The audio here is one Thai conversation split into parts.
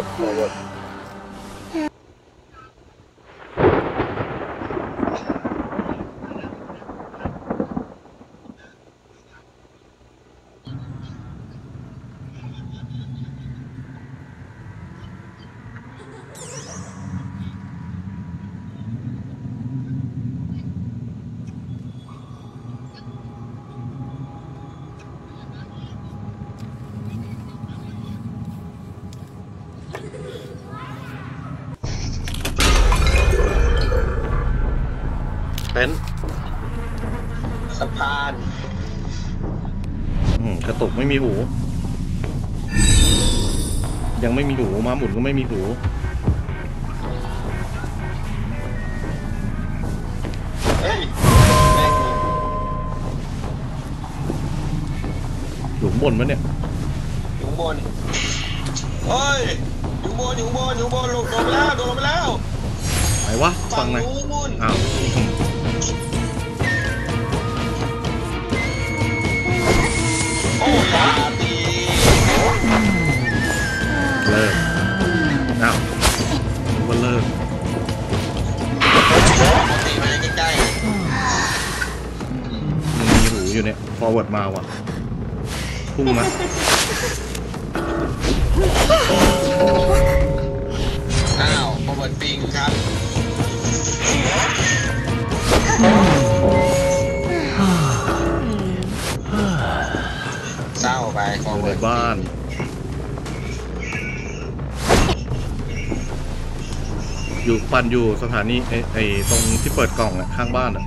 agora. อืมกระตุกไม่มีหู ยังไม่มีหูม้าหมุนก็ไม่มีหูเฮ้ยแม่งอยู่ข้างบนปะเนี่ยอยู่ข้างบนเฮ้ยอยู่ข้างบนอยู่ข้างบนอยู่ข้างบนลงลงไปแล้วโดดลงไปแล้วไหนวะฟัฝั่งงไหนอยนู้นอ้าว เนี่ย forward มาว่ะ พุ่งมาๆอ้าวพอเปิดปิงครับเศร้าไปขอองยู่ในเปิดบ้าน อยู่ปั่นอยู่สถานีไอไอตรงที่เปิดกล่องอะข้างบ้านอะ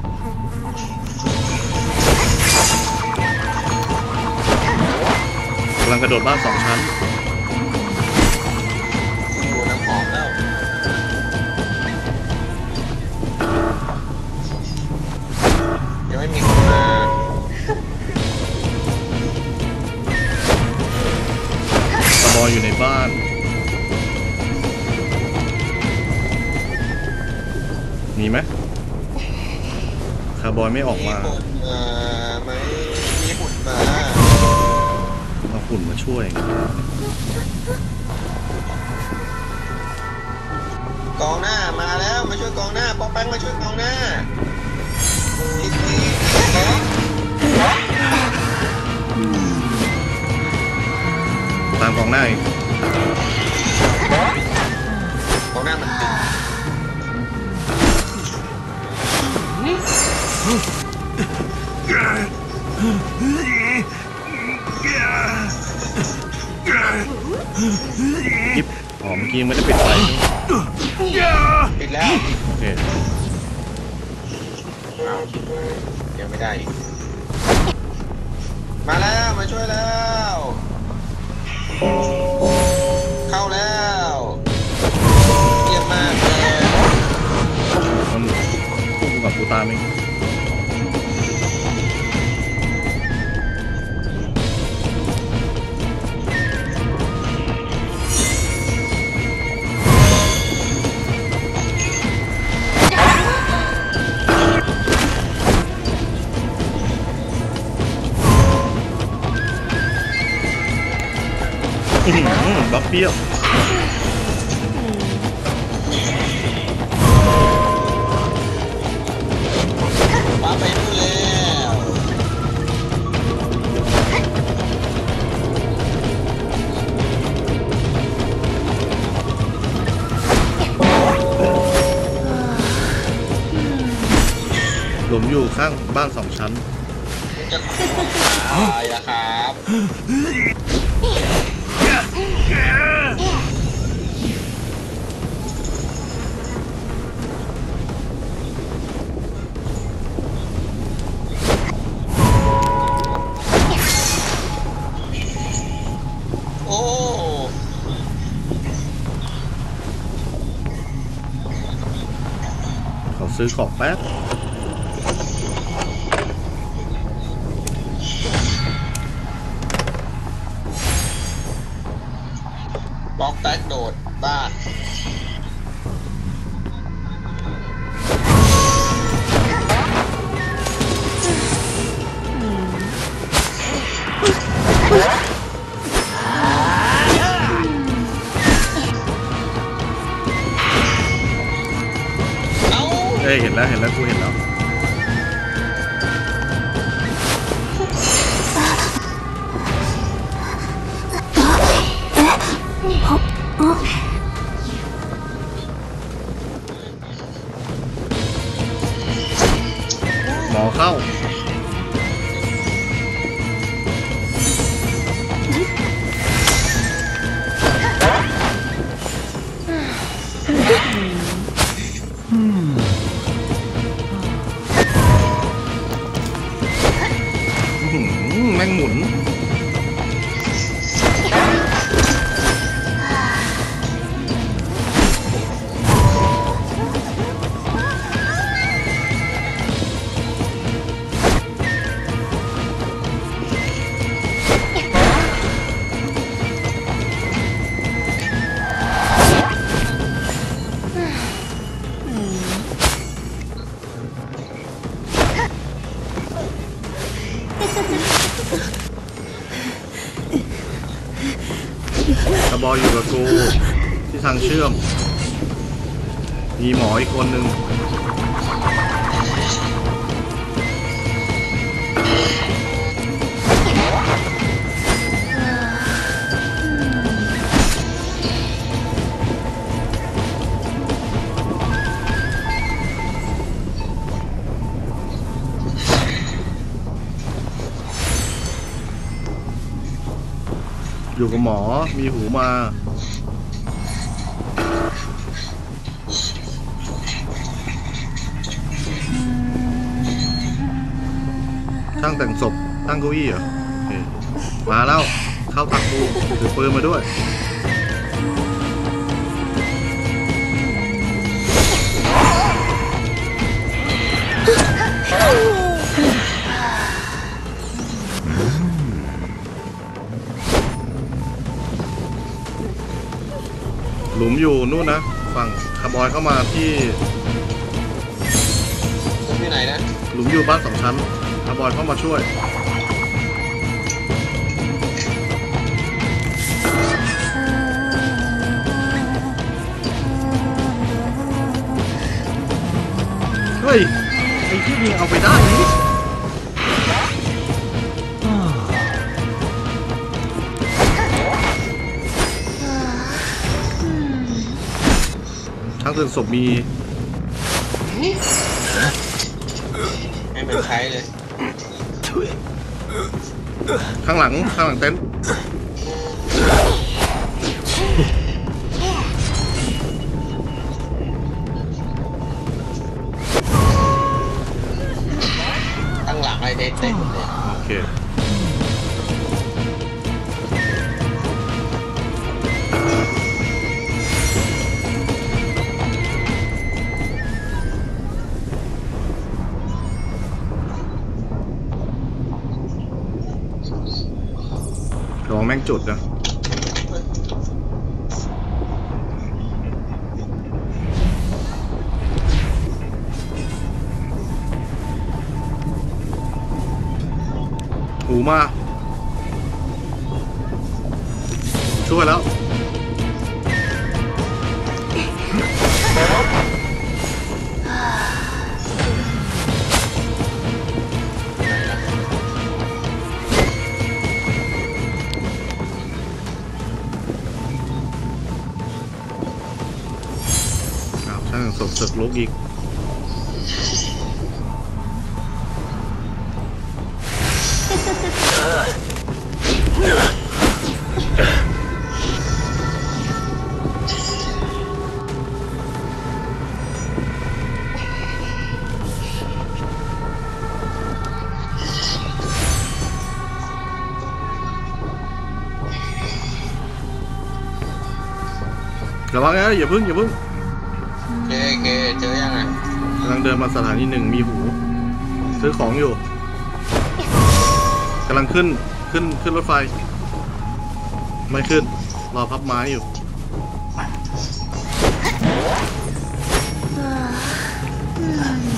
ลังกระโดดบ้านสองชั้นอยู่น้ำหอมแล้วยังไม่มีคนมาบอลอยู่ในบ้านมีไหมคาร์บอยไม่ออกมาคนมาไหมมีหุ่นมา หุ่นมาช่วย กองหน้ามาแล้วมาช่วยกองหน้าป๊อกแป้งมาช่วยกองหน้าอีกทีสองตามกองหน้าอีกกองหน้ามันติด ยิบอ๋อเมื่อกี้ยังไม่ได้ปิดไฟปิดแล้ว โอเคอ้าวยังไม่ได้อีกมาแล้ว มาช่วยแล้ว เข้าแล้วเยี่ยมมากเลยมันพุ่งกับกูตามเอ ปรี้ยวป้าไปนู่นแล้วหลุมอยู่ข้างบ้านสองชั้น จะตายนะครับโซื้อของแป๊บบล็อกแตกโดดบ้าน เห็นแล้วเห็นแล้วกูเห็นแล้ว มีหมออีกคนนึงอยู่กับหมอมีหูมา ช่างแต่งศพตั้งเก้าอี้เหรอโอเคมาแล้วเข้าทักกูถือปืนมาด้วยหลุมอยู่นู่นนะ ฝั่งคาร์บอยเข้ามาที่ผมอยู่ไหนนะ หลุมอยู่บ้านสองชั้นคาร์ บอยเข้ามาช่วยเฮ้ยไอ้ที่ยิงเอาไปได้นี่ทั้งตื่นศพมีให้มันใช้เลย ข้างหลัง ข้างหลังเต็นท์ตั้งหลังอะไรเด็ดเด็ดเลยโอเค งแม่งจุดนะหูมา ช่วยแล้ว อ้าวช่างสดศึกลุกอีกระวังนะอย่าพึ่งอย่าพึ่งโอ เคโอเคเจอยังไงกำลังเดินมาสถานีหนึ่งมีหู ซื้อของอยู่กำลังขึ้นขึ้นขึ้นรถไฟ ไม่ขึ้น รอพับไม้อยู่ อืม